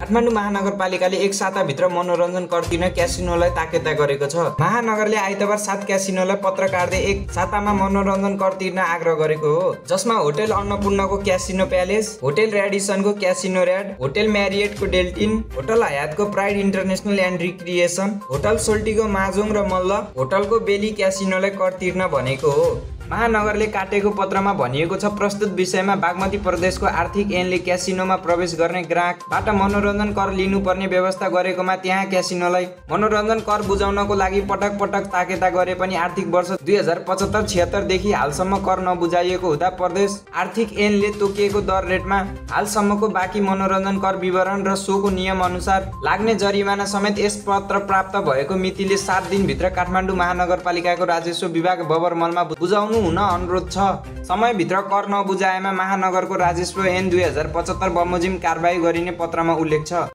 काठमाडौँ महानगरपालिकाले एक साताभित्र मनोरञ्जन कर तिर्न क्यासिनोलाई ताकेता गरेको छ। महानगरले आइतबार सात क्यासिनोलाई पत्र काट्दै एक सातामा मनोरञ्जन कर तिर्न आग्रह गरेको हो। जसमा होटेल अन्नपूर्णको क्यासिनो प्यालेस होटेल ऱ्याडिसनको क्यासिनो ऱ्याड होटेल म्यारिएटको Deltin hotel हयातको pride international and recreation hotel सोल्टीको माजोङ र मल्ल होटलको बेली क्यासिनोलाई कर तिर्न भनेको हो। महानगरले काटेको पत्रमा भनिएको छ प्रस्तुत विषयमा बागमती प्रदेशको आर्थिक ऐनले क्यासिनोमा प्रवेश गर्ने ग्राहकबाट मनोरञ्जन कर लिनुपर्ने व्यवस्था गरेकोमा त्यहाँ क्यासिनोलाई मनोरञ्जन कर बुझाउनको लागि पटक पटक ताकेता गरे पनि आर्थिक वर्ष दुई हजार पचहत्तर छिहत्तरदेखि हालसम्म कर नबुझाइएको हुँदा प्रदेश आर्थिक ऐनले तोकिएको दर रेटमा हालसम्मको बाँकी मनोरञ्जन कर विवरण र सोको नियम अनुसार लाग्ने जरिमाना समेत यस पत्र प्राप्त भएको मितिले सात दिनभित्र काठमाडौँ महानगरपालिकाको राजस्व विभाग बबरमलमा बुझाउनु हुन अनुरोध छ। समयभित्र कर नबुझाएमा महानगरको राजस्व ऐन दुई हजार पचहत्तर बमोजिम कारवाही गरिने पत्रमा उल्लेख छ।